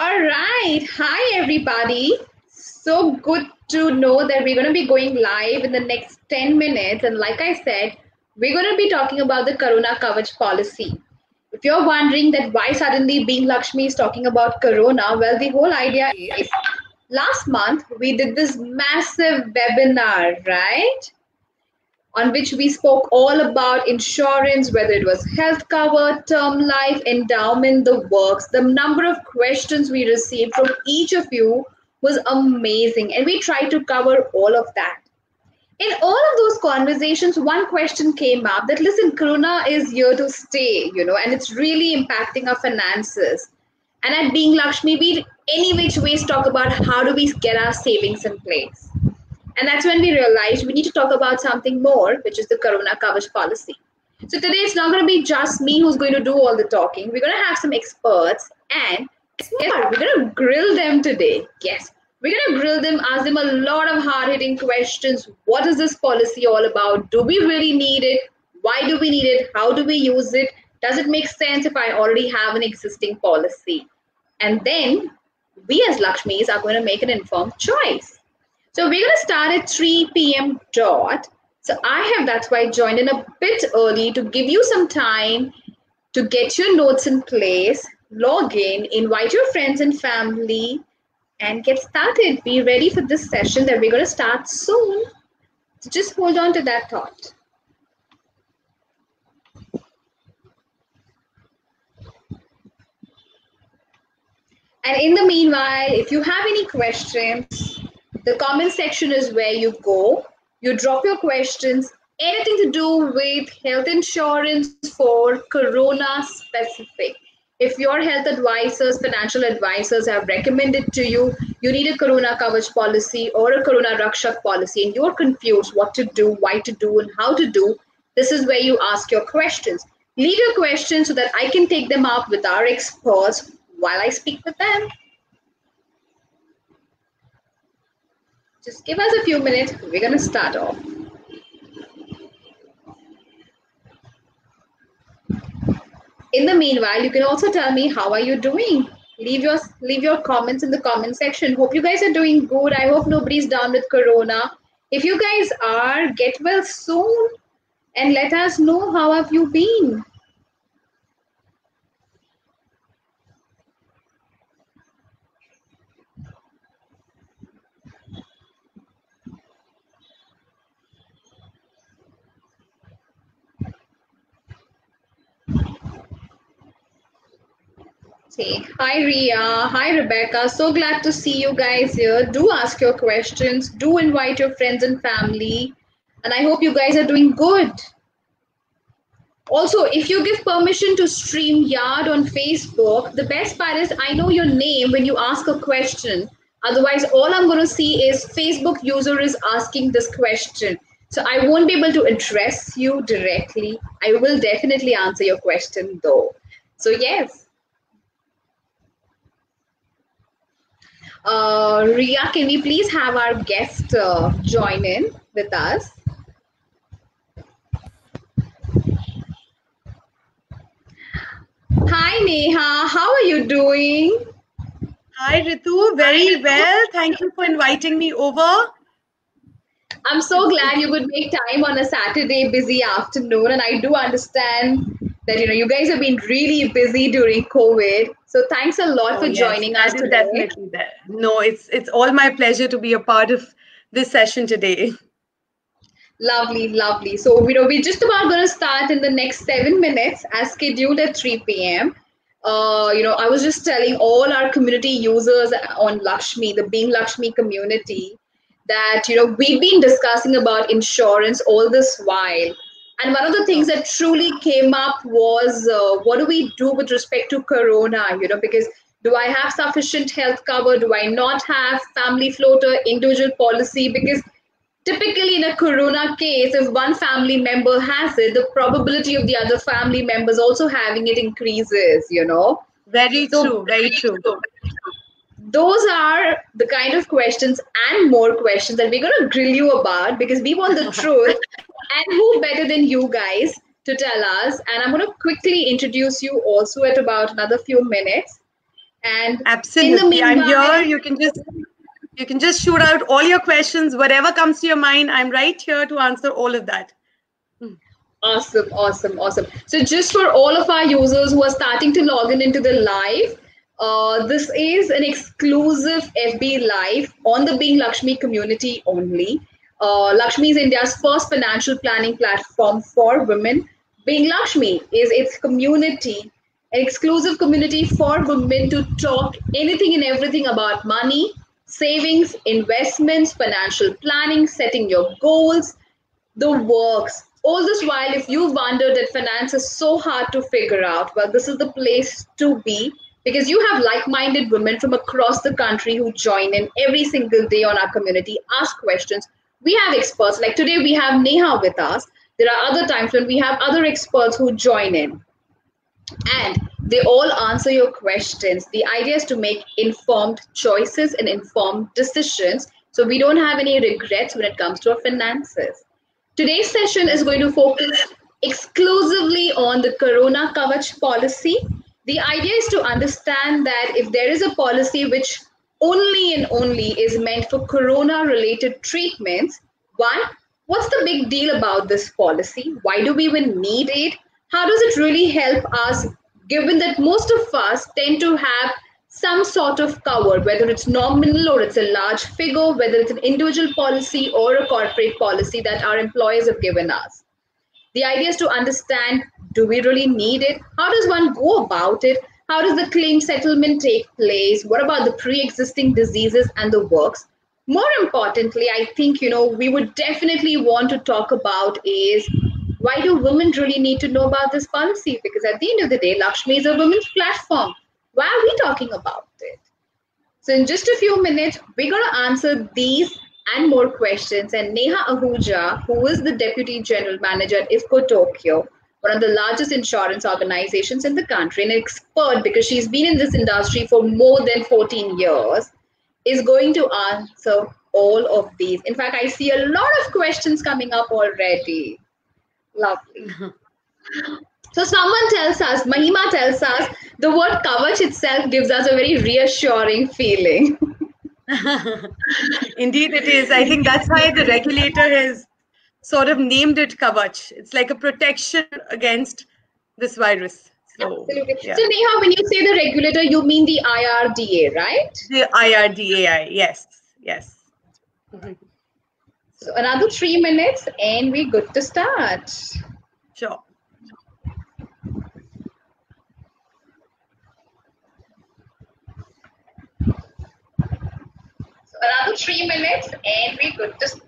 All right. Hi, everybody. So good to know that we're going to be going live in the next 10 minutes. And like I said, we're going to be talking about the Corona Kavach policy. If you're wondering that why suddenly Being Lxme is talking about Corona, well, the whole idea is last month we did this massive webinar, right? On which we spoke all about insurance, whether it was health cover, term life, endowment, the works. The number of questions we received from each of you was amazing. And we tried to cover all of that. In all of those conversations, one question came up that listen, Corona is here to stay, you know, and it's really impacting our finances. And at Being Lxme, we any which ways talk about how do we get our savings in place. And that's when we realized we need to talk about something more, which is the Corona Kavach policy. So today it's not going to be just me who's going to do all the talking. We're going to have some experts and we're going to grill them today. Yes, we're going to grill them, ask them a lot of hard hitting questions. What is this policy all about? Do we really need it? Why do we need it? How do we use it? Does it make sense if I already have an existing policy? And then we as Lakshmis are going to make an informed choice. So we're going to start at 3 p.m. dot. So I have that's why I joined in a bit early to give you some time to get your notes in place, log in, invite your friends and family, and get started. Be ready for this session that we're going to start soon. So just hold on to that thought. And in the meanwhile, if you have any questions, the comment section is where you go. You drop your questions, anything to do with health insurance for Corona specific. If your health advisors, financial advisors have recommended to you, you need a Corona Kavach policy or a Corona Rakshak policy, and you're confused what to do, why to do, and how to do, this is where you ask your questions. Leave your questions so that I can take them up with our experts while I speak with them. Just give us a few minutes. We're going to start off. In the meanwhile, you can also tell me how are you doing. Leave your leave your comments in the comment section. Hope you guys are doing good. I hope nobody's down with corona. If you guys are, get well soon and let us know how have you been. Hi, Ria. Hi, Rebecca. So glad to see you guys here. Do ask your questions. Do invite your friends and family. And I hope you guys are doing good. Also, if you give permission to StreamYard on Facebook, the best part is I know your name when you ask a question. Otherwise, all I'm going to see is Facebook user is asking this question. So I won't be able to address you directly. I will definitely answer your question though. So yes, Uh, Ria, can we please have our guest uh, join in with us? Hi, Neha. How are you doing? Hi, Ritu. Very Hi, Ritu. well. Thank you for inviting me over. I'm so glad you could make time on a Saturday busy afternoon. And I do understand that you know you guys have been really busy during COVID. So thanks a lot oh, for yes, joining us today. Definitely that. No, it's it's all my pleasure to be a part of this session today. Lovely, lovely. So you know we're just about going to start in the next seven minutes as scheduled at 3 p.m. Uh, you know, I was just telling all our community users on Lxme, the Being Lxme community, that you know we've been discussing about insurance all this while and one of the things that truly came up was uh, what do we do with respect to corona? You know, because do I have sufficient health cover? Do I not have family floater, individual policy? Because typically in a corona case, if one family member has it, the probability of the other family members also having it increases, you know. Very so, true, very true. Those are the kind of questions and more questions that we're going to grill you about because we want the truth and who better than you guys to tell us? And I'm going to quickly introduce you also at about another few minutes. And absolutely, I'm here. You can just you can just shoot out all your questions, whatever comes to your mind. I'm right here to answer all of that. Awesome, awesome, awesome. So, just for all of our users who are starting to log in into the live, uh, this is an exclusive FB live on the Being Lxme community only. Uh, Lxme is India's first financial planning platform for women. Being Lxme is its community, an exclusive community for women to talk anything and everything about money, savings, investments, financial planning, setting your goals, the works. All this while, if you wondered that finance is so hard to figure out, well, this is the place to be because you have like-minded women from across the country who join in every single day on our community ask questions we have experts. Like today we have neha with us. There are other times when we have other experts who join in. And they all answer your questions. The idea is to make informed choices and informed decisions so we don't have any regrets when it comes to our finances. Today's session is going to focus exclusively on the corona Kavach policy. The idea is to understand that if there is a policy which only and only is meant for corona related treatments, one, what's the big deal about this policy? Why do we even need it? How does it really help us, given that most of us tend to have some sort of cover, whether it's nominal or it's a large figure, whether it's an individual policy or a corporate policy that our employers have given us? The idea is to understand do we really need it? How does one go about it? How does the claim settlement take place? What about the pre existing diseases and the works? More importantly, I think, you know, we would definitely want to talk about is why do women really need to know about this policy? Because at the end of the day, Lxme is a women's platform. Why are we talking about it? So, in just a few minutes, we're going to answer these and more questions. And Neha Ahuja, who is the Deputy General Manager at IFFCO Tokio, one of the largest insurance organizations in the country, an expert because she's been in this industry for more than 14 years, is going to answer all of these. In fact, I see a lot of questions coming up already. Lovely. So someone tells us, Mahima tells us, the word kavach itself gives us a very reassuring feeling. Indeed, it is. I think that's why the regulator has sort of named it Kavach. It's like a protection against this virus. So, Absolutely. Yeah. So, Neha, when you say the regulator, you mean the IRDA, right? The IRDAI, yes, yes. So, another three minutes and we're good to start. Sure. So another three minutes and we're good to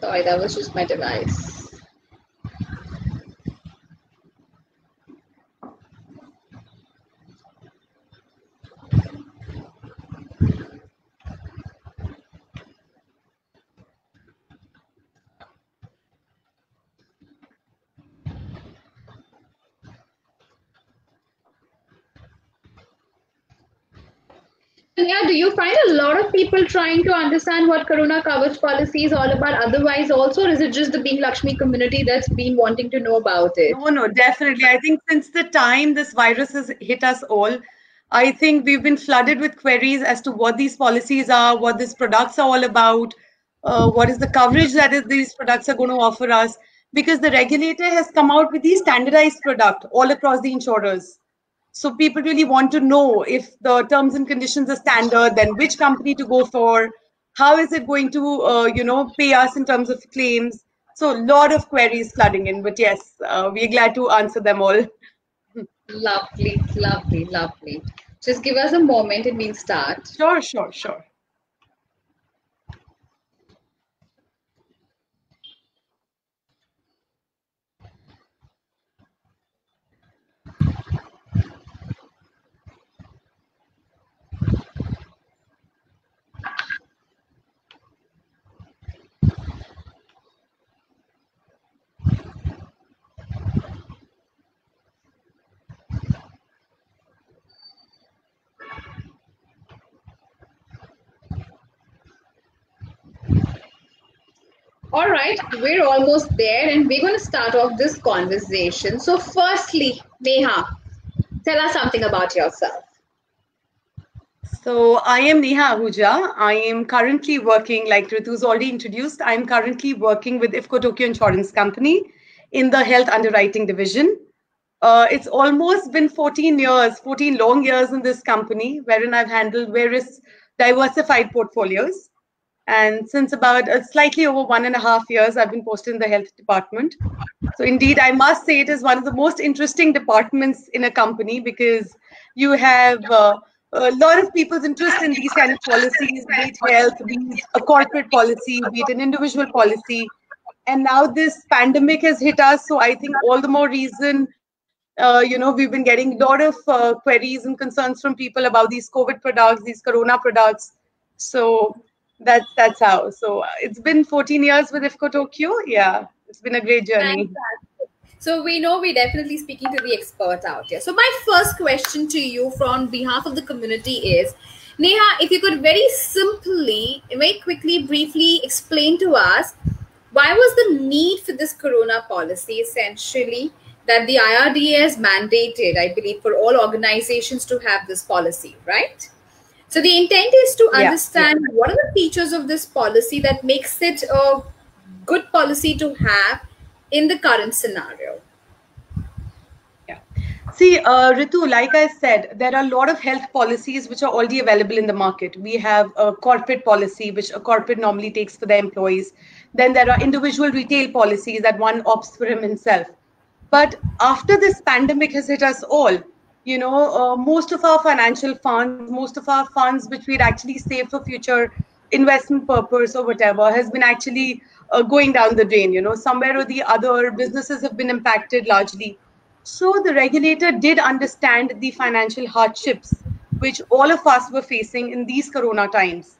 Sorry, that was just my device. Yeah, do you find a lot of people trying to understand what Corona Kavach policy is all about otherwise also, or is it just the Being Lxme community that's been wanting to know about it? No, no, definitely. I think since the time this virus has hit us all, I think we've been flooded with queries as to what these policies are, what these products are all about, uh, what is the coverage that is, these products are going to offer us, because the regulator has come out with these standardized product all across the insurers so people really want to know if the terms and conditions are standard, then which company to go for, how is it going to, uh, you know, pay us in terms of claims. So a lot of queries flooding in, but yes, uh, we're glad to answer them all. lovely, lovely, lovely. Just give us a moment and we'll start. Sure, sure, sure. All right, we're almost there and we're going to start off this conversation. So, firstly, Neha, tell us something about yourself. So, I am Neha Ahuja. I am currently working, like Ritu's already introduced, I'm currently working with IFFCO Tokio Insurance Company in the health underwriting division. Uh, it's almost been 14 years, 14 long years in this company, wherein I've handled various diversified portfolios. And since about uh, slightly over one and a half years, I've been posted in the health department. So, indeed, I must say it is one of the most interesting departments in a company because you have uh, a lot of people's interest in these kind of policies, be it health, be it a corporate policy, be it an individual policy. And now this pandemic has hit us. So, I think all the more reason uh, you know, we've been getting a lot of uh, queries and concerns from people about these COVID products, these Corona products. So that's that's how. So uh, it's been 14 years with IFFCO Tokio. Yeah, it's been a great journey. So we know we're definitely speaking to the expert out here. So my first question to you from behalf of the community is, Neha, if you could very simply, very quickly, briefly explain to us why was the need for this Corona policy essentially? that the IRDA has mandated, I believe, for all organizations to have this policy, right? So the intent is to yeah, understand yeah. what are the features of this policy that makes it a good policy to have in the current scenario. Yeah. See, uh, Ritu, like I said, there are a lot of health policies which are already available in the market. We have a corporate policy, which a corporate normally takes for their employees. Then there are individual retail policies that one opts for him himself. But after this pandemic has hit us all, you know, uh, most of our financial funds, most of our funds which we'd actually save for future investment purpose or whatever has been actually uh, going down the drain. You know, somewhere or the other, businesses have been impacted largely. So the regulator did understand the financial hardships which all of us were facing in these corona times.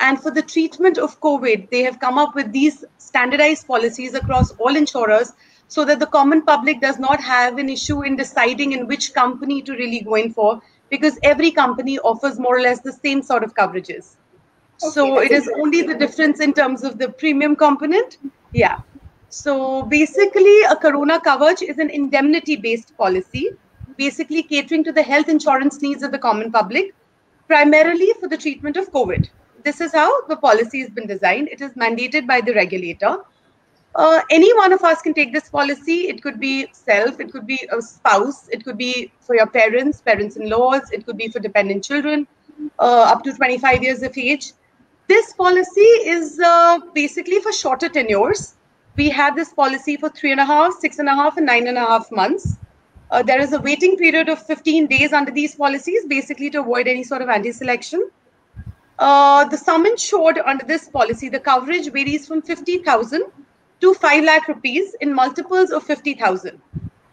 And for the treatment of COVID, they have come up with these standardized policies across all insurers so that the common public does not have an issue in deciding in which company to really go in for because every company offers more or less the same sort of coverages. Okay, so it is only the difference in terms of the premium component. Yeah. So basically, a Corona Kavach is an indemnity based policy, basically catering to the health insurance needs of the common public, primarily for the treatment of COVID. This is how the policy has been designed. It is mandated by the regulator uh, any one of us can take this policy. It could be self, it could be a spouse, it could be for your parents, parents in laws, it could be for dependent children uh, up to 25 years of age. This policy is uh, basically for shorter tenures. We have this policy for three and a half, six and a half, and nine and a half months. Uh, there is a waiting period of 15 days under these policies, basically to avoid any sort of anti selection. Uh, the sum insured under this policy, the coverage varies from 50,000 to 5 lakh rupees in multiples of 50,000.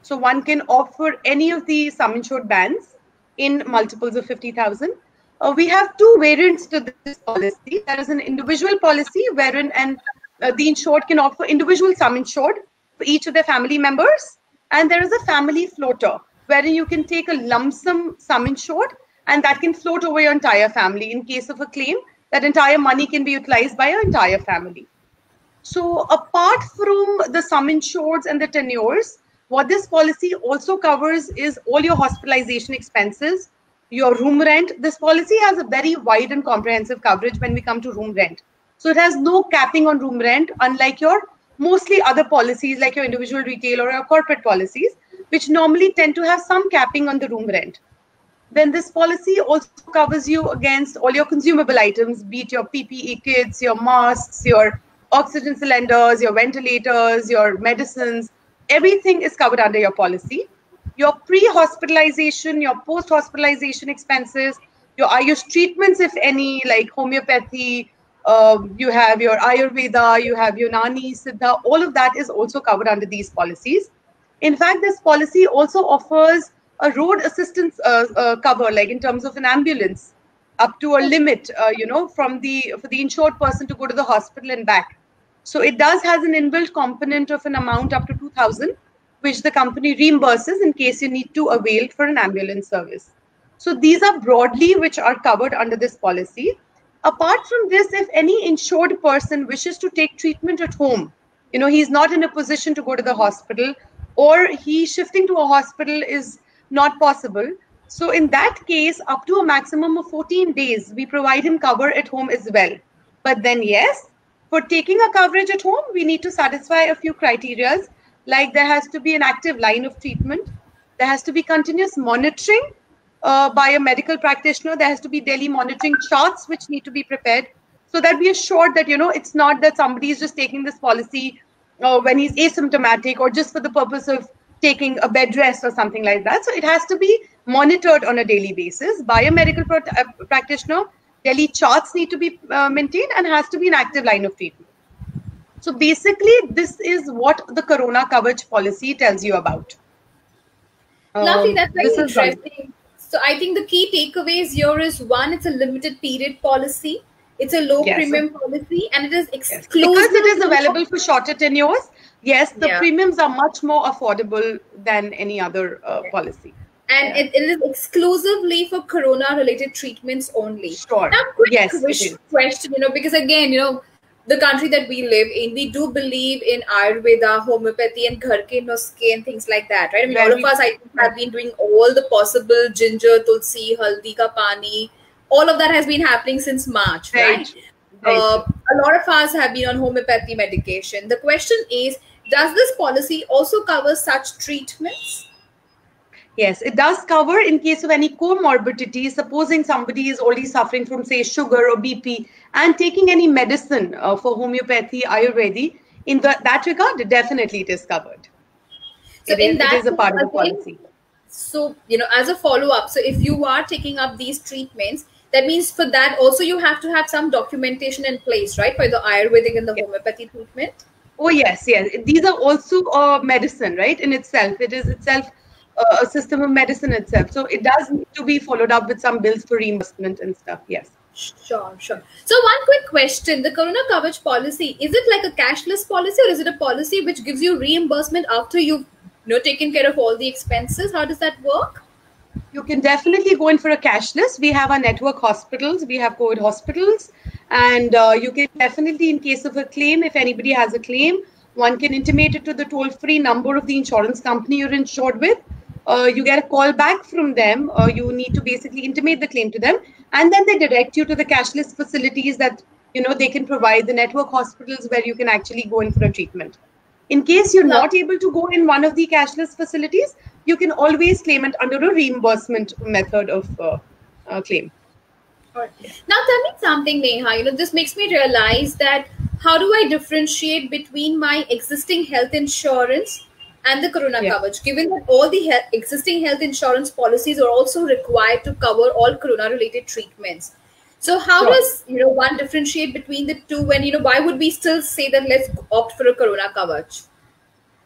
So one can offer any of the sum insured bands in multiples of 50,000. Uh, we have two variants to this policy. There is an individual policy wherein and uh, the insured can offer individual sum insured for each of their family members. And there is a family floater wherein you can take a lump sum sum insured and that can float over your entire family. In case of a claim, that entire money can be utilized by your entire family. So apart from the sum insureds and the tenures, what this policy also covers is all your hospitalization expenses, your room rent. This policy has a very wide and comprehensive coverage when we come to room rent. So it has no capping on room rent, unlike your mostly other policies like your individual retail or your corporate policies, which normally tend to have some capping on the room rent. Then this policy also covers you against all your consumable items, be it your PPE kits, your masks, your oxygen cylinders, your ventilators, your medicines, everything is covered under your policy. Your pre-hospitalization, your post-hospitalization expenses, your Ayush treatments, if any, like homeopathy, uh, you have your Ayurveda, you have Unani, Siddha, all of that is also covered under these policies. In fact, this policy also offers a road assistance uh, uh, cover, like in terms of an ambulance, up to a limit, uh, you know, from the for the insured person to go to the hospital and back. So it does has an inbuilt component of an amount up to 2000 which the company reimburses in case you need to avail for an ambulance service. So these are broadly which are covered under this policy. apart from this, if any insured person wishes to take treatment at home, you know, he's not in a position to go to the hospital or he shifting to a hospital is not possible. So in that case, up to a maximum of 14 days, we provide him cover at home as well. But then yes, for taking a coverage at home, we need to satisfy a few criterias, like there has to be an active line of treatment, there has to be continuous monitoring uh, by a medical practitioner. There has to be daily monitoring charts which need to be prepared so that we are sure that you know it's not that somebody is just taking this policy uh, when he's asymptomatic or just for the purpose of taking a bed rest or something like that. So it has to be monitored on a daily basis by a medical uh, practitioner. Daily charts need to be uh, maintained and has to be an active line of treatment. So basically, this is what the Corona Kavach policy tells you about. Lovely, um, that's very interesting. So I think the key takeaways here is one, it's a limited period policy. It's a low yes. premium policy and it is exclusive. Because it is available for shorter tenures, yes, the yeah. premiums are much more affordable than any other uh, policy. And yeah. it, it is exclusively for corona related treatments only. Sure. Now, quick yes, question, you know, because again, you know, the country that we live in, we do believe in Ayurveda, homeopathy, and gharke nuske and things like that, right? I mean, Very all of us I have been doing all the possible ginger, tulsi, haldi ka pani. All of that has been happening since March, right? right? Uh, a lot of us have been on homeopathy medication. The question is, does this policy also cover such treatments? Yes, it does cover in case of any comorbidity. Supposing somebody is already suffering from, say, sugar or BP and taking any medicine uh, for homeopathy, Ayurveda, in the, that regard, definitely it is covered. So it, in is, that it is a part of the policy. So, you know, as a follow up, so if you are taking up these treatments, that means for that also you have to have some documentation in place, right, for the Ayurvedic and the yes. homeopathy treatment? Oh, yes, yes. These are also uh, medicine, right, in itself. It is itself a system of medicine itself. So it does need to be followed up with some bills for reimbursement and stuff. Yes. Sure, sure. So one quick question: the Corona Kavach policy is it like a cashless policy, or is it a policy which gives you reimbursement after you've you know taken care of all the expenses? How does that work? You can definitely go in for a cashless. We have our network hospitals. We have COVID hospitals, and uh, you can definitely, in case of a claim, if anybody has a claim, one can intimate it to the toll-free number of the insurance company you're insured with uh, you get a call back from them. Uh, you need to basically intimate the claim to them, and then they direct you to the cashless facilities that you know they can provide the network hospitals where you can actually go in for a treatment. In case you're not able to go in one of the cashless facilities, you can always claim it under a reimbursement method of uh, uh claim. Now tell me something, Neha. You know, this makes me realize that how do I differentiate between my existing health insurance and the Corona yeah. Kavach, given that all the he- existing health insurance policies are also required to cover all Corona related treatments. So how sure. does you know one differentiate between the two? And you know why would we still say that let's opt for a Corona Kavach?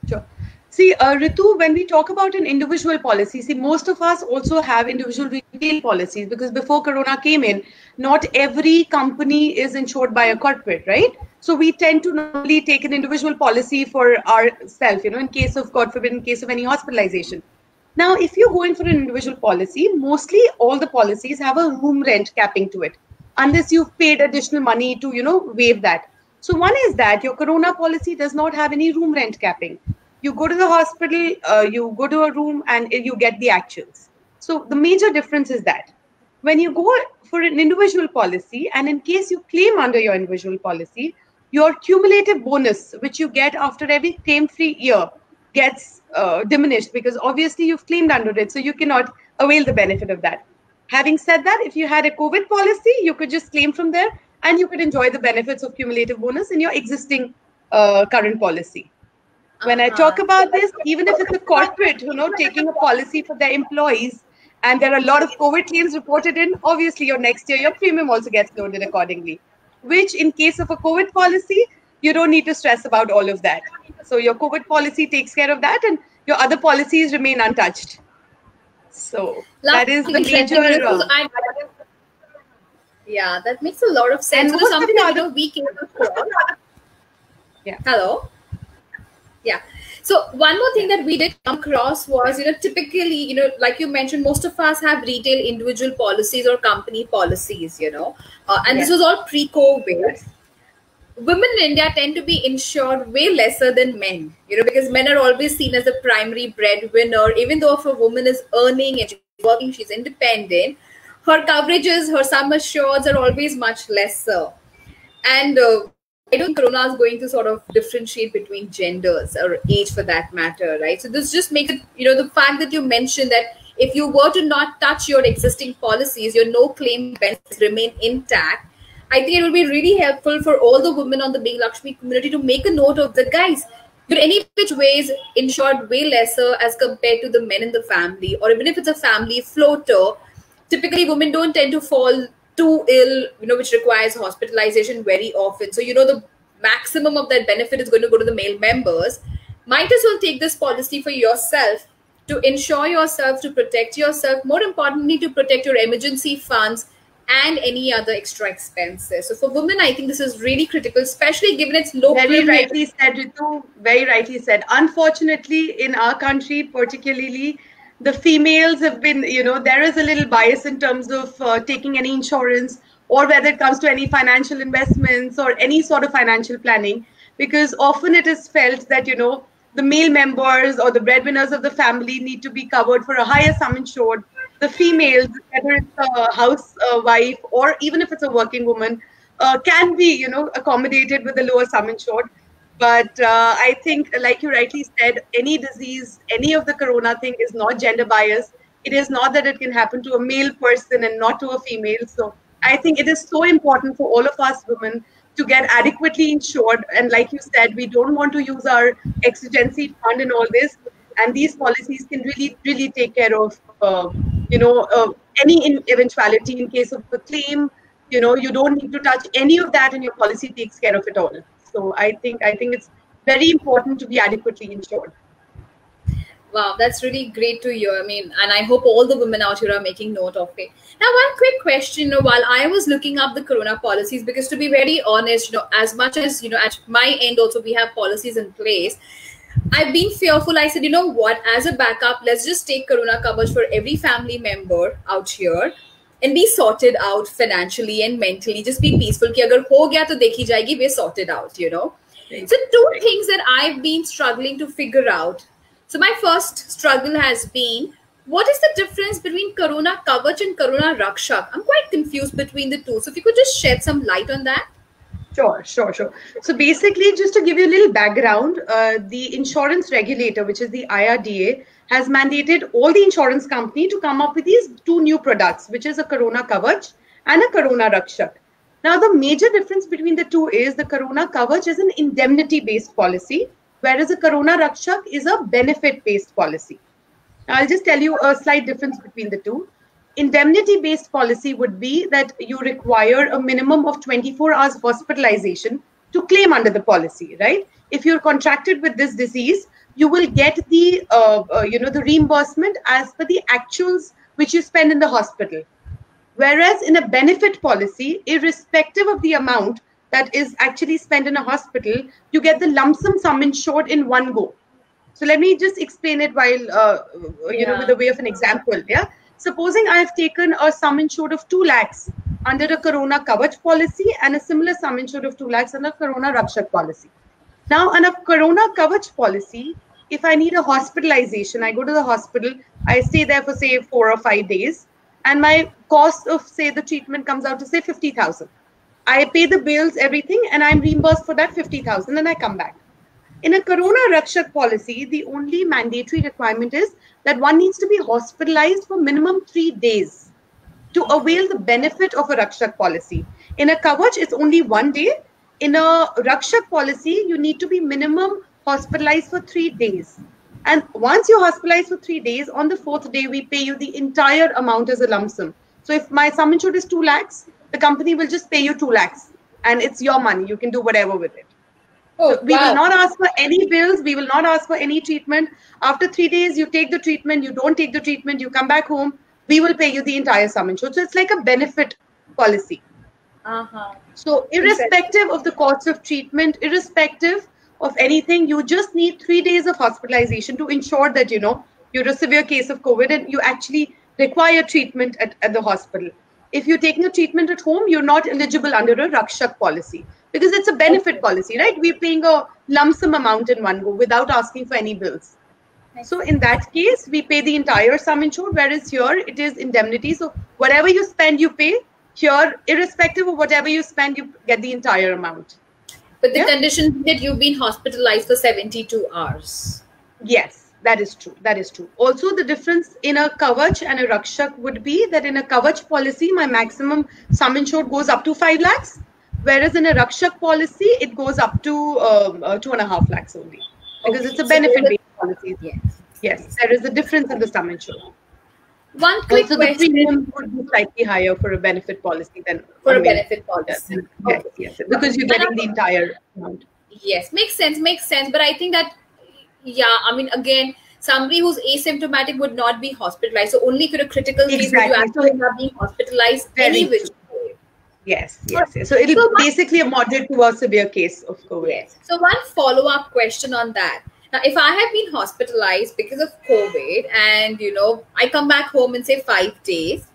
Sure. See, uh, Ritu, when we talk about an individual policy, see, most of us also have individual retail policies because before Corona came in, not every company is insured by a corporate, right? So we tend to normally take an individual policy for ourselves, you know, in case of, God forbid, in case of any hospitalization. Now, if you're going for an individual policy, mostly all the policies have a room rent capping to it, unless you've paid additional money to, you know, waive that. So one is that your Corona policy does not have any room rent capping you go to the hospital, uh, you go to a room, and you get the actuals. So the major difference is that when you go for an individual policy, and in case you claim under your individual policy, your cumulative bonus, which you get after every claim-free year, gets uh, diminished because obviously you've claimed under it, so you cannot avail the benefit of that. Having said that, if you had a COVID policy, you could just claim from there and you could enjoy the benefits of cumulative bonus in your existing uh, current policy when I talk about this, even if it's a corporate, you know, taking a policy for their employees, and there are a lot of COVID claims reported in, obviously your next year, your premium also gets loaded accordingly. Which, in case of a COVID policy, you don't need to stress about all of that. So your COVID policy takes care of that, and your other policies remain untouched. So that is the major. Yeah, that makes a lot of sense. And so something you know, we came across. Yeah. Hello. Yeah. So one more thing that we did come across was, you know, typically, you know, like you mentioned, most of us have retail individual policies or company policies, you know, uh, and this was all pre-COVID. Women in India tend to be insured way lesser than men, you know, because men are always seen as the primary breadwinner. Even though if a woman is earning and she's working, she's independent, her coverages, her sum assureds are always much lesser. And uh, I don't Corona is going to sort of differentiate between genders or age for that matter, right? So this just makes it, you know, the fact that you mentioned that if you were to not touch your existing policies, your no claim benefits remain intact. I think it will be really helpful for all the women on the Being Lxme community to make a note of the guys. You're any which ways insured way lesser as compared to the men in the family, or even if it's a family floater, typically women don't tend to fall too ill, you know, which requires hospitalization very often. So, you know, the maximum of that benefit is going to go to the male members. Might as well take this policy for yourself to ensure yourself, to protect yourself, more importantly, to protect your emergency funds and any other extra expenses. So for women, I think this is really critical, especially given its low. Very rightly said, Ritu. Very rightly said. Unfortunately, in our country, particularly, the females have been, you know, there is a little bias in terms of uh, taking any insurance or whether it comes to any financial investments or any sort of financial planning, because often it is felt that, you know, the male members or the breadwinners of the family need to be covered for a higher sum insured. The females, whether it's a housewife or even if it's a working woman, uh, can be, you know, accommodated with a lower sum insured. But uh, I think, like you rightly said, any disease, any of the corona thing is not gender biased. It is not that it can happen to a male person and not to a female. So I think it is so important for all of us women to get adequately insured. And like you said, we don't want to use our exigency fund and all this. And these policies can really, really take care of, uh, you know, uh, any eventuality in case of a claim. You know, you don't need to touch any of that, and your policy takes care of it all. So I think I think it's very important to be adequately insured. Wow, that's really great to hear. I mean, and I hope all the women out here are making note of it. Now, one quick question, you know, while I was looking up the corona policies, because to be very honest, you know, as much as, you know, at my end also we have policies in place, I've been fearful. I said, you know what, as a backup, let's just take corona coverage for every family member out here and be sorted out financially and mentally. Just be peaceful. Ki agar ho gaya to dekhi jayegi, we're sorted out, you know. So two things that I've been struggling to figure out so my first struggle has been what is the difference between Corona Kavach and Corona Rakshak? I'm quite confused between the two. So if you could just shed some light on that. Sure, sure, sure. So basically, just to give you a little background, uh, the insurance regulator, which is the IRDA, has mandated all the insurance company to come up with these two new products, which is a Corona Kavach and a Corona Rakshak. Now, the major difference between the two is the Corona Kavach is an indemnity-based policy, whereas a Corona Rakshak is a benefit based policy. Now, I'll just tell you a slight difference between the two. Indemnity based policy would be that you require a minimum of 24 hours hospitalization to claim under the policy, right? If you're contracted with this disease, you will get the uh, uh, you know the reimbursement as per the actuals which you spend in the hospital. Whereas in a benefit policy, irrespective of the amount, that is actually spent in a hospital, you get the lump sum sum insured in one go. So let me just explain it while, uh, you yeah. know, with the way of an example. Yeah. Supposing I have taken a sum insured of 2 lakhs under a Corona Kavach policy and a similar sum insured of 2 lakhs under a Corona Rakshak policy. Now, on a Corona Kavach policy, if I need a hospitalization, I go to the hospital, I stay there for say four or five days, and my cost of say the treatment comes out to say 50,000. I pay the bills, everything, and I'm reimbursed for that 50,000 and I come back. In a Corona Rakshak policy, the only mandatory requirement is that one needs to be hospitalized for minimum three days to avail the benefit of a Rakshak policy. In a Kavach, it's only one day. In a Rakshak policy, you need to be minimum hospitalized for three days. And once you're hospitalized for three days, on the fourth day, we pay you the entire amount as a lump sum. So if my sum insured is 2 lakhs, the company will just pay you 2 lakhs and it's your money. You can do whatever with it. Oh, so we wow. will not ask for any bills. We will not ask for any treatment. After three days, you take the treatment. You don't take the treatment. You come back home. We will pay you the entire sum insured. So it's like a benefit policy. Uh-huh. So irrespective of the cost of treatment, irrespective of anything, you just need three days of hospitalization to ensure that you know you're a severe case of COVID and you actually require treatment at, at the hospital. If you're taking a treatment at home, you're not eligible under a Rakshak policy because it's a benefit policy, right? We're paying a lump sum amount in one go without asking for any bills. So in that case, we pay the entire sum insured, whereas here it is indemnity. So whatever you spend, you pay. Here, irrespective of whatever you spend, you get the entire amount. But the yeah? condition that you've been hospitalized for 72 hours. Yes, that is true. That is true. Also, the difference in a Kavach and a Rakshak would be that in a Kavach policy, my maximum sum insured goes up to 5 lakhs, whereas in a Rakshak policy, it goes up to um, uh, 2.5 lakhs only because okay. it's a benefit based so policy. Yes. Yes, there is a difference in the sum insured. One quick also, question. the premium would be slightly higher for a benefit policy than for a benefit policy. Yes, okay. yes, because you're getting the entire amount. Yes, makes sense, makes sense. But I think that, yeah, I mean, again, somebody who's asymptomatic would not be hospitalized. So only for a critical case would you actually up being hospitalized any which Yes, yes, yes. So it'll so be basically a moderate to a severe case of COVID. Yes. So one follow-up question on that. Now, if I have been hospitalized because of COVID and, you know, I come back home in say five days,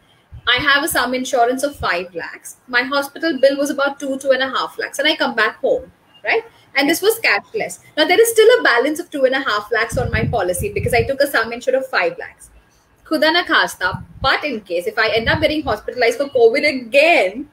I have a sum insurance of five lakhs. My hospital bill was about two, two and a half lakhs, and I come back home, right? And this was cashless. Now, there is still a balance of two and a half lakhs on my policy because I took a sum insurance of five lakhs. Khudana khasta, but in case if I end up getting hospitalized for COVID again,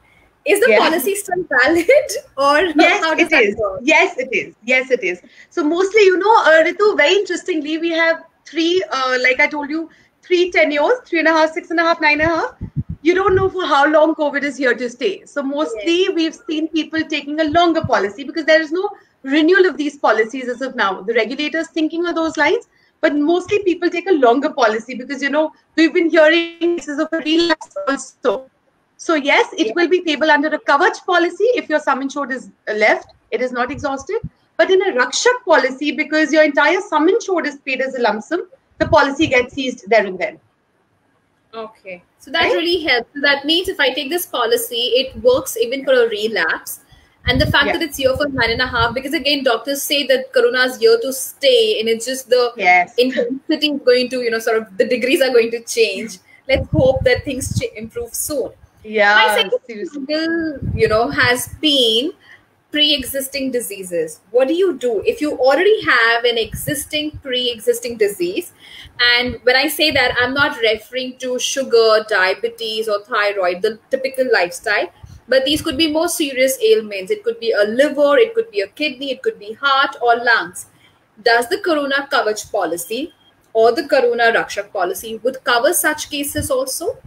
is the policy still valid or yes it is. work? yes it is. Yes it is. So mostly you know uh, ritu very interestingly we have three uh, like i told you three tenures three and a half six and a half nine and a half. You don't know for how long covid is here to stay. So mostly yes. we've seen people taking a longer policy because there is no renewal of these policies as of now. The regulators thinking of those lines but mostly people take a longer policy because you know we've been hearing cases of a relapse also so yes, it yeah. will be payable under a Kavach policy if your sum insured is left, it is not exhausted. But in a Rakshak policy, because your entire sum insured is paid as a lump sum, the policy gets seized there and then. Okay. So that right? really helps. So that means if I take this policy, it works even for a relapse. And the fact yeah. that it's here for nine and a half, because again, doctors say that Corona is here to stay, and it's just the yes. intensity is going to, you know, sort of the degrees are going to change. Let's hope that things improve soon. Yeah. My second struggle, you know, has been pre-existing diseases. What do you do if you already have an existing pre-existing disease? And when I say that, I'm not referring to sugar, diabetes, or thyroid, the typical lifestyle. But these could be more serious ailments. It could be a liver, it could be a kidney, it could be heart or lungs. Does the Corona Kavach policy or the Corona Rakshak policy would cover such cases also?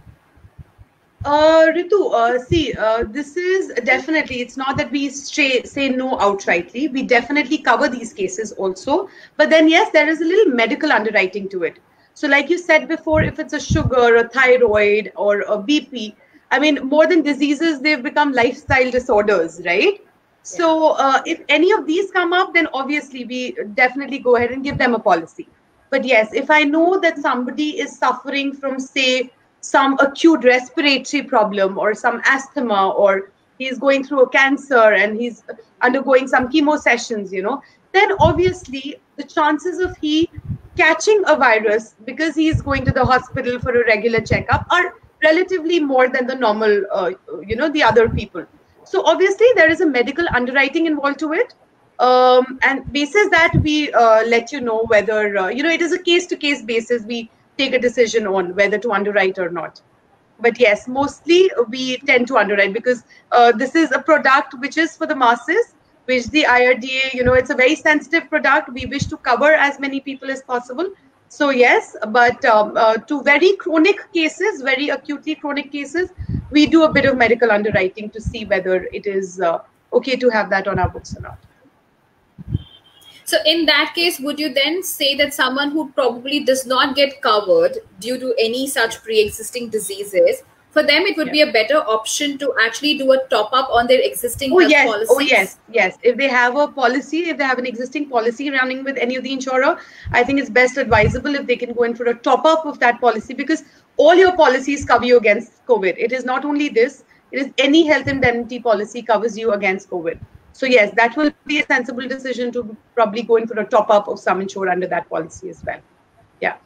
Uh, Ritu, uh, see, uh, this is definitely, it's not that we stray, say no outrightly. We definitely cover these cases also. But then, yes, there is a little medical underwriting to it. So, like you said before, if it's a sugar, a thyroid, or a BP, I mean, more than diseases, they've become lifestyle disorders, right? So, uh, if any of these come up, then obviously we definitely go ahead and give them a policy. But yes, if I know that somebody is suffering from, say, some acute respiratory problem or some asthma or he's going through a cancer and he's undergoing some chemo sessions you know then obviously the chances of he catching a virus because he's going to the hospital for a regular checkup are relatively more than the normal uh, you know the other people. So obviously there is a medical underwriting involved to it. Um, and basis that we uh, let you know whether uh, you know it is a case to case basis. We take a decision on whether to underwrite or not. But yes, mostly we tend to underwrite because uh, this is a product which is for the masses, which the IRDA, you know, it's a very sensitive product. We wish to cover as many people as possible. So yes, but um, uh, to very chronic cases, very acutely chronic cases, we do a bit of medical underwriting to see whether it is uh, okay to have that on our books or not. So in that case, would you then say that someone who probably does not get covered due to any such pre-existing diseases, for them it would yeah. be a better option to actually do a top up on their existing oh, yes. Oh, policies? Oh yes, yes. If they have a policy, if they have an existing policy running with any of the insurer, I think it's best advisable if they can go in for a top up of that policy because all your policies cover you against COVID. It is not only this; it is any health indemnity policy covers you against COVID. So yes, that will be a sensible decision to probably go in for a top up of some insured under that policy as well. Yeah.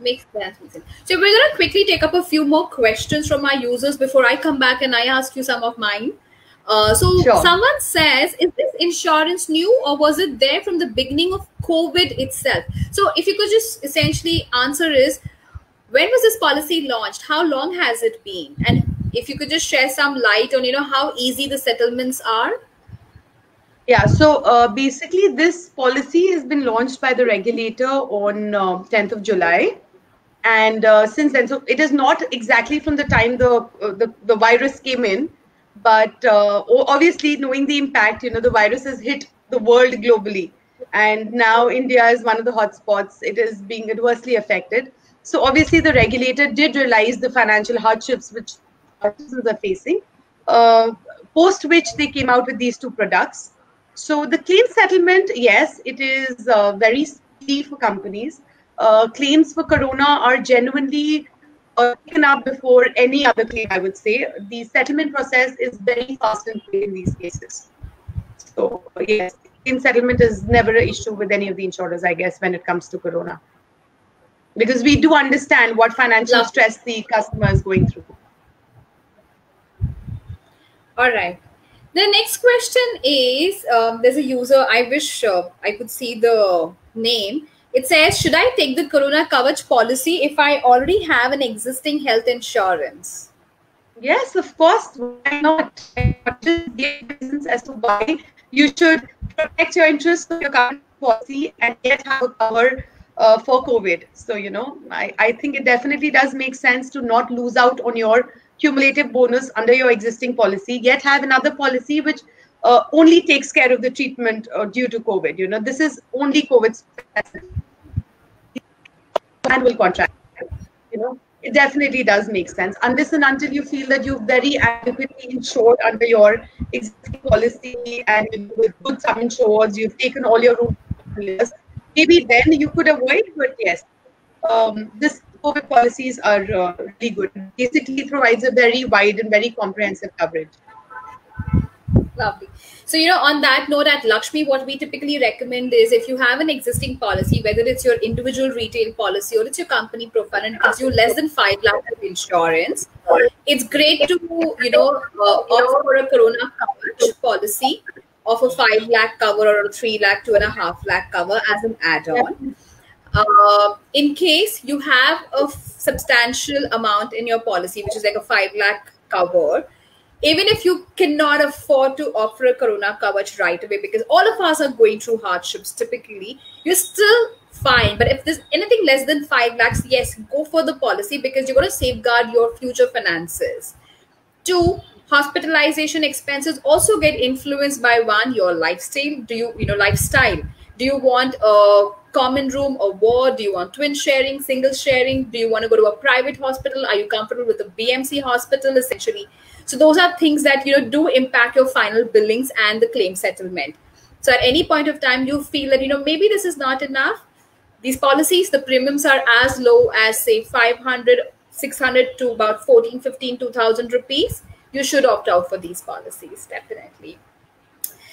Makes sense. So we're going to quickly take up a few more questions from our users before I come back and I ask you some of mine. Uh, so sure. someone says, is this insurance new or was it there from the beginning of COVID itself? So if you could just essentially answer is, when was this policy launched? How long has it been? And if you could just share some light on, you know, how easy the settlements are. Yeah, so uh, basically, this policy has been launched by the regulator on uh, 10th of July, and uh, since then, so it is not exactly from the time the uh, the, the virus came in, but uh, obviously, knowing the impact, you know, the virus has hit the world globally, and now India is one of the hotspots. It is being adversely affected. So obviously, the regulator did realize the financial hardships which citizens are facing. Uh, post which they came out with these two products so the claim settlement, yes, it is uh, very speedy for companies. Uh, claims for corona are genuinely uh, taken up before any other claim, I would say. The settlement process is very fast and quick in these cases. So yes, claim settlement is never an issue with any of the insurers, I guess, when it comes to corona. Because we do understand what financial stress the customer is going through. All right. The next question is um, there's a user, I wish uh, I could see the name. It says, Should I take the Corona Kavach policy if I already have an existing health insurance? Yes, of course. Why not? Reasons as to why you should protect your interests of your current policy and yet have a cover uh, for COVID. So, you know, I, I think it definitely does make sense to not lose out on your cumulative bonus under your existing policy, yet have another policy which uh, only takes care of the treatment uh, due to COVID. You know, this is only COVID annual contract. You know, it definitely does make sense. Unless and until you feel that you're very adequately insured under your existing policy and with good sum insureds, you've taken all your rules, maybe then you could avoid. But yes, um, this COVID policies are uh, really good. Basically, provides a very wide and very comprehensive coverage. Lovely. So, you know, on that note, at Lxme, what we typically recommend is if you have an existing policy, whether it's your individual retail policy or it's your company profile and gives you less than 5 lakh of insurance, it's great to, you know, uh, opt for a Corona Kavach policy of a 5 lakh cover or a 3 lakh, 2.5 lakh cover as an add on. Uh, in case you have a substantial amount in your policy, which is like a 5 lakh cover, even if you cannot afford to offer a corona Kavach right away, because all of us are going through hardships typically, you're still fine. But if there's anything less than 5 lakhs, yes, go for the policy because you're going to safeguard your future finances. Two, hospitalization expenses also get influenced by one, your lifestyle. Do you, you know, lifestyle? Do you want a common room or ward? Do you want twin sharing, single sharing? Do you want to go to a private hospital? Are you comfortable with a BMC hospital essentially? So those are things that you know do impact your final billings and the claim settlement. So at any point of time you feel that you know maybe this is not enough. These policies, the premiums are as low as say 500, 600 to about 14, 15, 2000 rupees. You should opt out for these policies, definitely.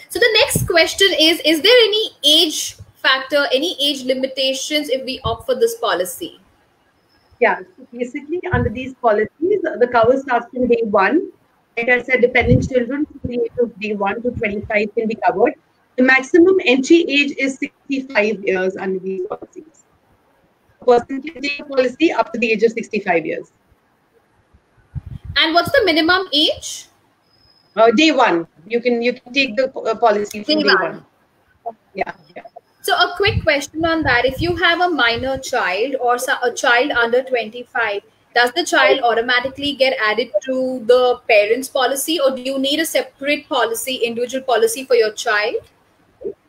So the next question is, is there any age factor any age limitations if we opt for this policy? Yeah, so basically under these policies, the cover starts from day one. Like I said, dependent children from the age of day one to 25 can be covered. The maximum entry age is 65 years under these policies. A person can take a policy up to the age of 65 years. And what's the minimum age? Uh, day one. You can you can take the uh, policy from day, day one. one. Yeah, yeah. So, a quick question on that. If you have a minor child or a child under 25, does the child automatically get added to the parents' policy, or do you need a separate policy, individual policy for your child?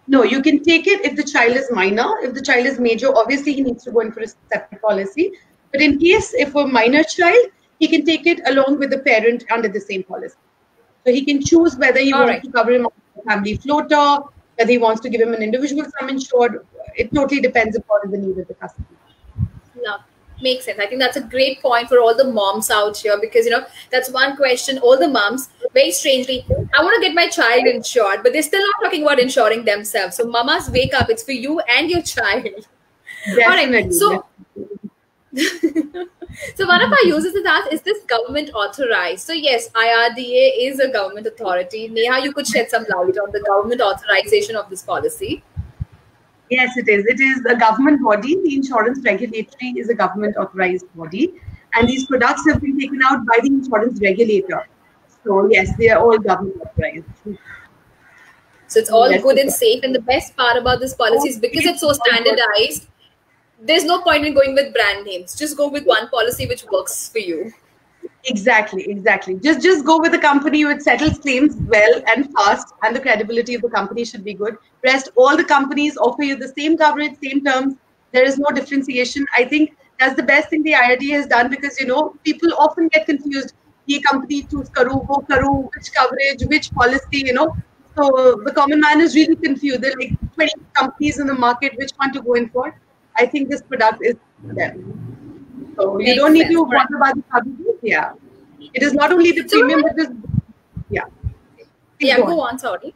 No, you can take it if the child is minor. If the child is major, obviously he needs to go in for a separate policy. But in case if a minor child, he can take it along with the parent under the same policy. So he can choose whether he All wants right. to cover him on the family floater, whether he wants to give him an individual sum insured. It totally depends upon the need of the customer. Love. makes sense. I think that's a great point for all the moms out here because you know that's one question. All the moms, very strangely, I want to get my child insured, but they're still not talking about insuring themselves. So, mamas, wake up! It's for you and your child. Definitely. All right. So, so one of our users has asked, is this government authorized? So yes, IRDA is a government authority. Neha, you could shed some light on the government authorization of this policy. Yes, it is. It is a government body. The insurance regulatory is a government authorized body. And these products have been taken out by the insurance regulator. So, yes, they are all government authorized. So, it's all yes, good and safe. And the best part about this policy is because it's so standardized, there's no point in going with brand names. Just go with one policy which works for you. Exactly, exactly. Just just go with a company which settles claims well and fast, and the credibility of the company should be good. Rest, all the companies offer you the same coverage, same terms. There is no differentiation. I think that's the best thing the IRD has done because you know people often get confused. The company choose karu, go karu, which coverage, which policy, you know. So the common man is really confused. There are like 20 companies in the market, which one to go in for. I think this product is them. So Makes you don't need sense. to bother about the coverages. Yeah. It is not only the premium, but yeah. yeah, go on. Sorry.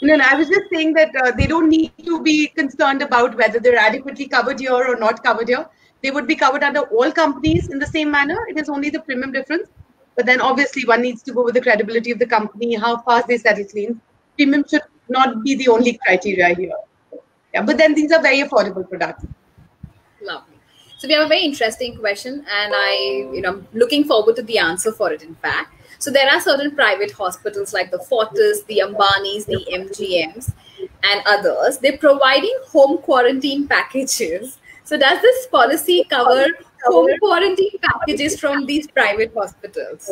No, no, I was just saying that uh, they don't need to be concerned about whether they're adequately covered here or not covered here. They would be covered under all companies in the same manner. It is only the premium difference. But then obviously one needs to go with the credibility of the company, how fast they settle claims. Premium should not be the only criteria here. Yeah, but then these are very affordable products. Lovely. So we have a very interesting question, and I, you know, I'm looking forward to the answer for it. In fact, so there are certain private hospitals like the Fortis, the Ambanis, the MGMs, and others. They're providing home quarantine packages. So does this policy cover home quarantine packages from these private hospitals?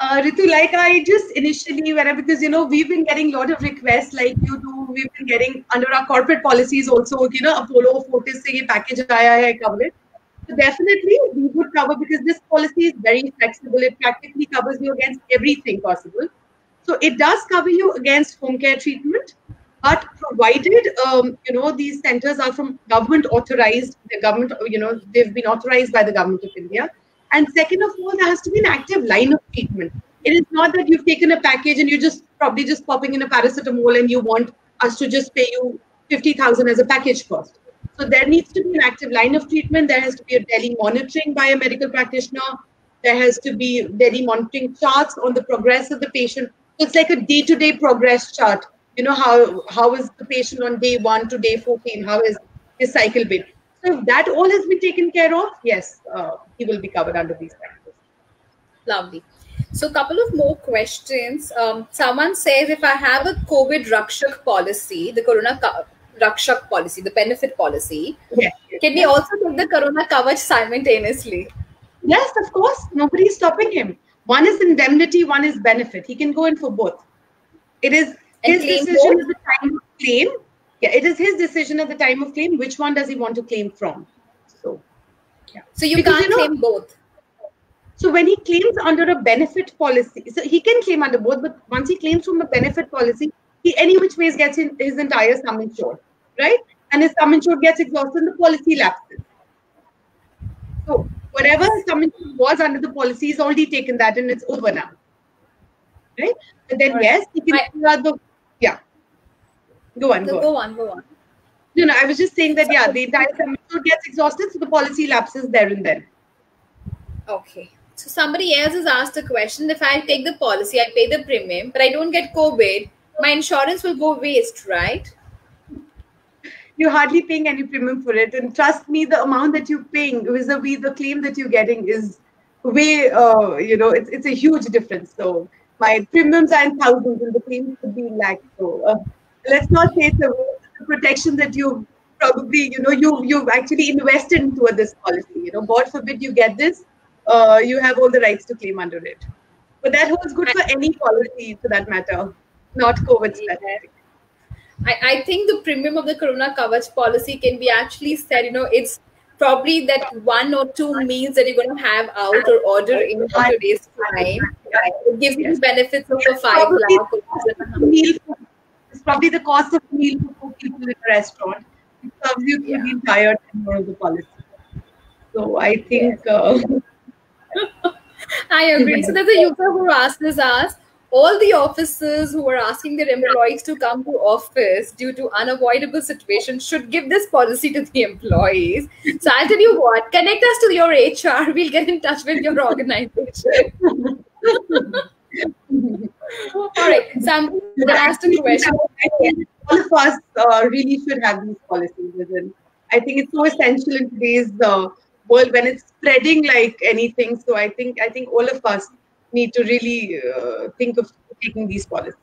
Uh, Ritu, like I just initially, because you know we've been getting a lot of requests, like you do. We've been getting under our corporate policies also. You know, Apollo Fortis se package aaya hai, cover it. So definitely we would cover because this policy is very flexible. It practically covers you against everything possible. So it does cover you against home care treatment, but provided um, you know these centers are from government authorized. The government, you know, they've been authorized by the government of India and second of all, there has to be an active line of treatment. It is not that you've taken a package and you're just probably just popping in a paracetamol and you want us to just pay you 50,000 as a package cost. So there needs to be an active line of treatment. There has to be a daily monitoring by a medical practitioner. There has to be daily monitoring charts on the progress of the patient. So it's like a day-to-day progress chart. You know, how how is the patient on day one to day 14? How is his cycle been? So if that all has been taken care of, yes, uh, he will be covered under these practices. Lovely. So a couple of more questions. Um, someone says if I have a COVID Rakshak policy, the Corona Rakshak policy, the benefit policy, yes, can we also take the Corona coverage simultaneously? Yes, of course. Nobody is stopping him. One is indemnity, one is benefit. He can go in for both. It is his decision both? at the time of claim yeah it is his decision at the time of claim which one does he want to claim from? So yeah. So you because, can't you know, claim both. so when he claims under a benefit policy so he can claim under both but once he claims from a benefit policy he any which ways gets in his entire sum insured right? And his sum insured gets exhausted and the policy lapses. So whatever his sum insured was under the policy is already taken that and it's over now right? But then right. yes he can I, the yeah Go on. Go, go on. Go on. No, no. I was just saying that yeah, the entire semester gets exhausted, so the policy lapses there and then. Okay. So somebody else has asked a question. If I take the policy, I pay the premium, but I don't get COVID, my insurance will go waste, right? You're hardly paying any premium for it, and trust me, the amount that you're paying vis-a-vis the claim that you're getting is way, uh, you know, it's it's a huge difference. So my premiums are in thousands, and the claims could be like. So. Uh, let's not say the, the protection that you probably you know you you've actually invested into this policy. You know god forbid you get this uh, you have all the rights to claim under it. But that holds good for any policy for that matter not covid specific. I, I think the premium of the corona Kavach policy can be actually said you know it's probably that one or two meals that you're going to have out or order in today's time. It gives you benefits of a five lakh. Meal it's probably the cost of meal for people in a restaurant. It serves you yeah. the entire tenure of the policy. So I think. Uh, I agree. So there's a user who asked us, all the officers who are asking their employees to come to office due to unavoidable situations should give this policy to the employees. So I'll tell you what, connect us to your HR. We'll get in touch with your organization. all right. Sam, question. All of us uh, really should have these policies within. I think it's so essential in today's uh, world when it's spreading like anything. So I think I think all of us need to really uh, think of taking these policies.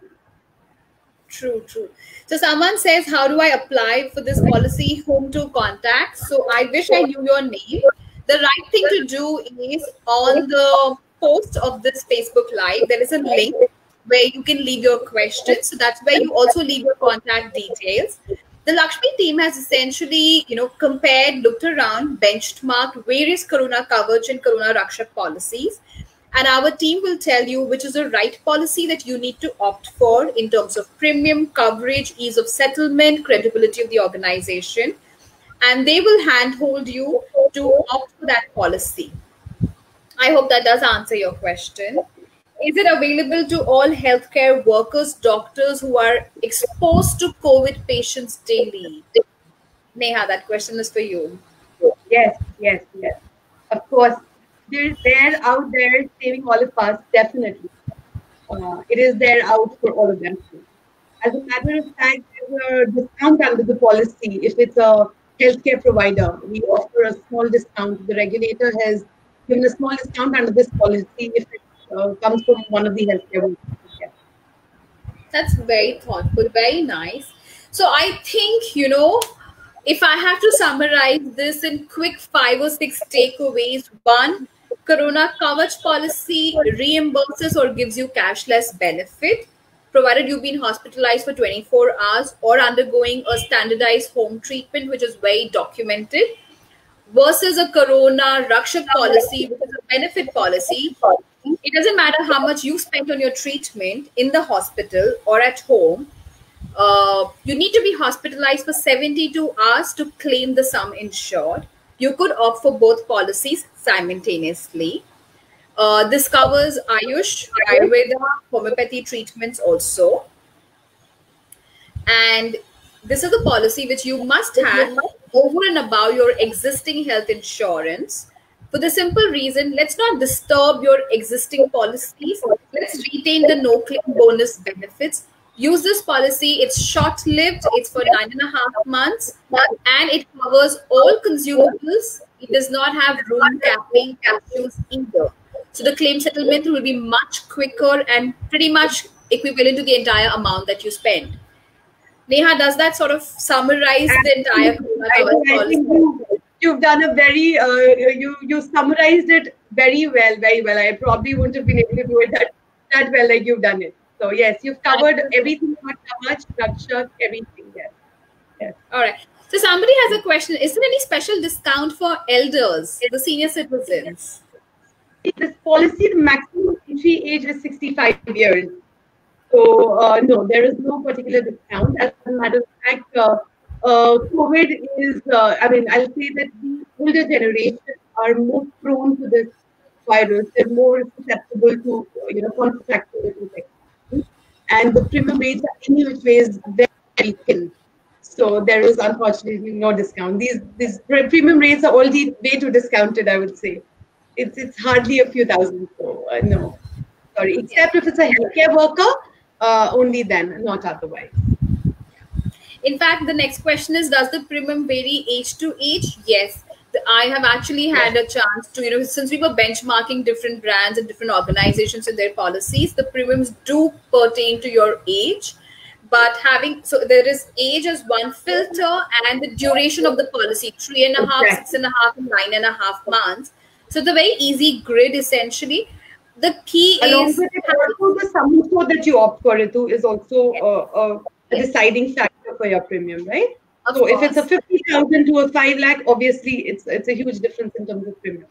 True, true. So someone says, "How do I apply for this policy? Whom to contact?" So I wish I knew your name. The right thing to do is on the post of this Facebook Live, there is a link where you can leave your questions. So that's where you also leave your contact details. The Lxme team has essentially, you know, compared, looked around, benchmarked various Corona Kavach and Corona Rakshak policies and our team will tell you which is the right policy that you need to opt for in terms of premium coverage ease of settlement credibility of the organization and they will handhold you to opt for that policy i hope that does answer your question is it available to all healthcare workers doctors who are exposed to covid patients daily neha that question is for you yes yes yes of course they're there out there saving all of us, definitely. Uh, it is there out for all of them. As a matter of fact, there's a discount under the policy. If it's a healthcare provider, we offer a small discount. The regulator has given a small discount under this policy if it uh, comes from one of the healthcare That's very thoughtful, very nice. So I think, you know, if I have to summarize this in quick five or six takeaways, one, Corona Kavach policy reimburses or gives you cashless benefit. Provided you've been hospitalized for 24 hours or undergoing a standardized home treatment, which is very documented, versus a Corona Rakshak policy, which is a benefit policy. It doesn't matter how much you spent on your treatment in the hospital or at home. Uh, you need to be hospitalized for 72 hours to claim the sum insured. You could opt for both policies simultaneously. Uh, this covers Ayush, Ayurveda, homeopathy treatments also. And this is a policy which you must have over and above your existing health insurance. For the simple reason, let's not disturb your existing policies. Let's retain the no claim bonus benefits use this policy. It's short lived, it's for nine and a half months, and it covers all consumables. It does not have room capping capsules either. So the claim settlement will be much quicker and pretty much equivalent to the entire amount that you spend. Neha, does that sort of summarize the entire policy? You, have done a very uh, you you summarized it very well, very well. I probably wouldn't have been able to do it that that well like you've done it. So yes, you've covered everything about much structure, everything. Yes. yes. All right. So somebody has a question. Is there any special discount for elders, the senior citizens? This policy, the maximum entry age is 65 years. So uh, no, there is no particular discount. As a matter of fact, uh, uh, COVID is, uh, I mean, I'll say that the older generation are more prone to this virus. They're more susceptible to, you know, contracting infection and the premium rates are any which ways very thin. So there is unfortunately no discount. These these premium rates are already way too discounted. I would say it's it's hardly a few thousand. So uh, no, sorry. Except if it's a healthcare worker, uh, only then, not otherwise. In fact, the next question is: Does the premium vary age to age? Yes. I have actually had a chance to, you know, since we were benchmarking different brands and different organizations and their policies, the premiums do pertain to your age. But having so there is age as one filter and the duration of the policy three and a half, six and a half, and nine and a half months. So the very easy grid essentially. The key Along is with it, also the sum score that you opt for it too is also uh, a deciding factor for your premium, right? Of so course. if it's a 50,000 to a 5 lakh, obviously it's it's a huge difference in terms of premium.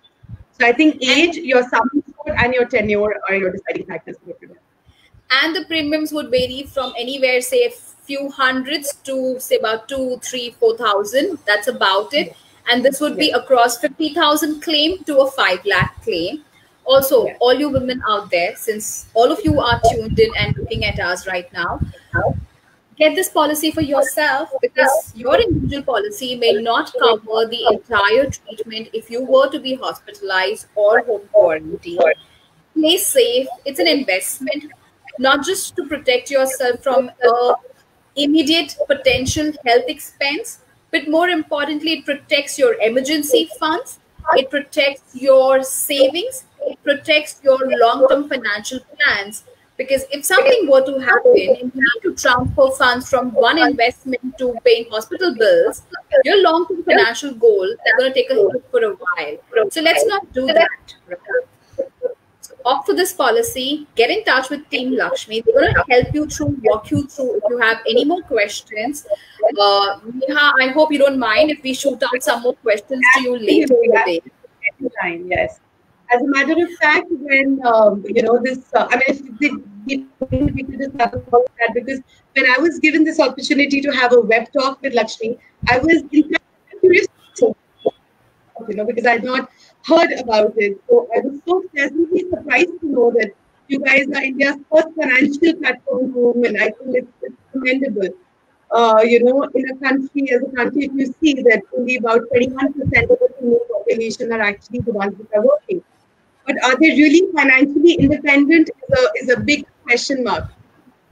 So I think age, your sum score, and your tenure are your deciding factors for premium. And the premiums would vary from anywhere, say a few hundreds to say about two, three, four thousand. That's about it. and this would be across 50000 claim to a 5 lakh claim also all you women out there since all of you are tuned in and looking at us right now get this policy for yourself because your individual policy may not cover the entire treatment if you were to be hospitalized or home quarantined. Play safe. It's an investment, not just to protect yourself from immediate potential health expense, but more importantly, it protects your emergency funds. It protects your savings. It protects your long-term financial plans because if something were to happen and you need to transfer funds from one investment to paying hospital bills, your long-term financial goal is going to take a hit for a while. So let's not do that. Opt for this policy. Get in touch with Team Lxme. They're going to help you through, walk you through. If you have any more questions, uh, Neha, I hope you don't mind if we shoot out some more questions to you later in the yes as a matter of fact, when um, you know this, uh, I mean, could just have that because when I was given this opportunity to have a web talk with Lxme, I was curious, you know, because I had not heard about it. So I was so pleasantly surprised to know that you guys are India's first financial platform for women. I think it's, it's commendable. Uh, you know, in a country as a country, if you see that only about 21% of the female population are actually the ones that are working. But are they really financially independent is a, is a big question mark.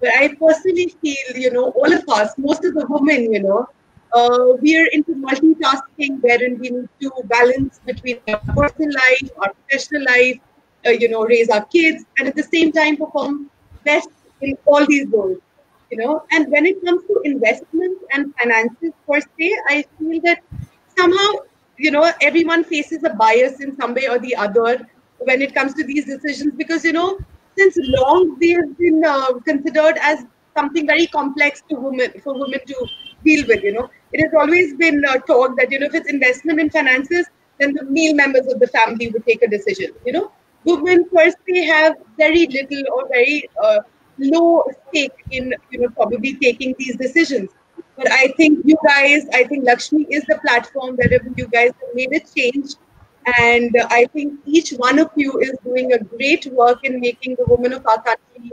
But I personally feel, you know, all of us, most of the women, you know, uh, we are into multitasking wherein we need to balance between our personal life, our professional life, uh, you know, raise our kids, and at the same time perform best in all these roles, you know. And when it comes to investments and finances per se, I feel that somehow, you know, everyone faces a bias in some way or the other when it comes to these decisions because you know since long they have been uh, considered as something very complex to women for women to deal with you know. It has always been uh, taught that you know if it's investment in finances then the male members of the family would take a decision you know. Women first they have very little or very uh, low stake in you know probably taking these decisions. But i think you guys i think Lxme is the platform where you guys have made a change and I think each one of you is doing a great work in making the women of our country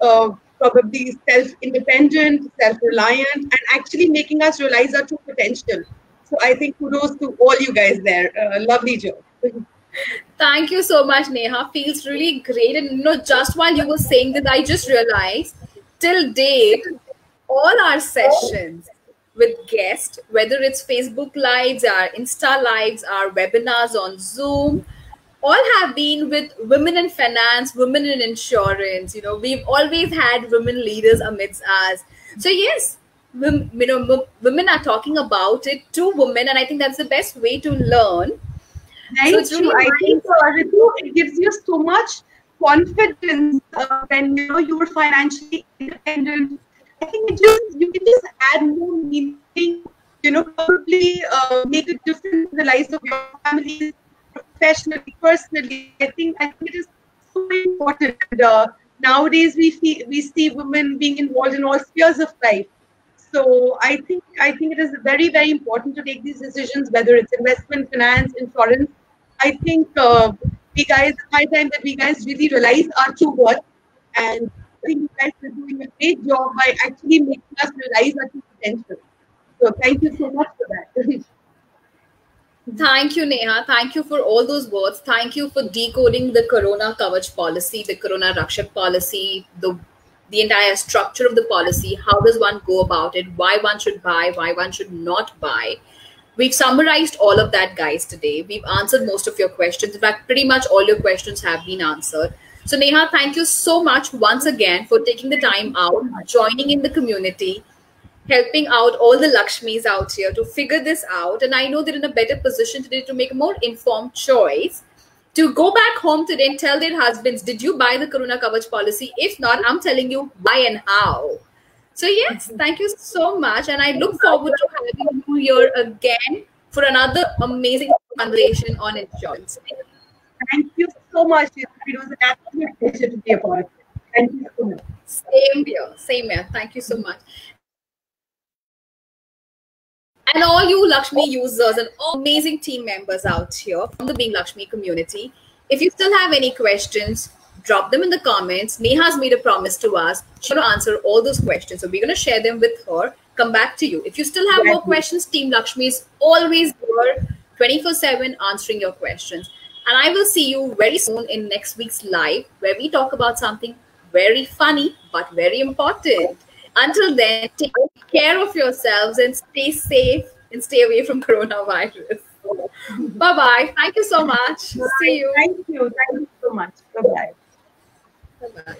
uh, probably self-independent, self-reliant, and actually making us realize our true potential. So I think kudos to all you guys there. Uh, lovely job. Thank you so much, Neha. Feels really great. And you know, just while you were saying that, I just realized till date, all our sessions with guests, whether it's Facebook Lives, our Insta Lives, our webinars on Zoom, all have been with women in finance, women in insurance. You know, we've always had women leaders amidst us. So, yes, you know, women are talking about it to women, and I think that's the best way to learn. Right. So really I think uh, it gives you so much confidence uh, when you know you're financially independent I think just you can just add more meaning, you know, probably uh, make a difference in the lives of your families, professionally, personally. I think I think it is so important. And, uh, nowadays, we see we see women being involved in all spheres of life. So I think I think it is very very important to take these decisions, whether it's investment, finance, insurance. I think uh, we guys, high time that we guys really realize our true worth and you guys are doing a great job by actually making us realize our potential. So thank you so much for that. Thank you, Neha. Thank you for all those words. Thank you for decoding the Corona Kavach policy, the Corona Rakshak policy, the the entire structure of the policy. How does one go about it? Why one should buy? Why one should not buy? We've summarized all of that, guys, today. We've answered most of your questions. In fact, pretty much all your questions have been answered. So, Neha, thank you so much once again for taking the time out, joining in the community, helping out all the Lakshmis out here to figure this out. And I know they're in a better position today to make a more informed choice to go back home today and tell their husbands, Did you buy the Corona Kavach policy? If not, I'm telling you why and how. So, yes, mm-hmm. thank you so much. And I look forward to having you here again for another amazing conversation on insurance. Thank you so much. It was an absolute pleasure to be a part. Thank you so much. Same here. Same here. Thank you so much. and all you Lxme users and all amazing team members out here from the Being Lxme community. If you still have any questions, drop them in the comments. Neha's made a promise to us. She's going to answer all those questions. So we're going to share them with her. Come back to you. If you still have more questions, Team Lxme is always here 24 7 answering your questions. And I will see you very soon in next week's live where we talk about something very funny but very important. Until then, take care of yourselves and stay safe and stay away from coronavirus. bye bye. Thank you so much. Bye. See you. Thank you. Thank you so much. Bye bye. Bye bye.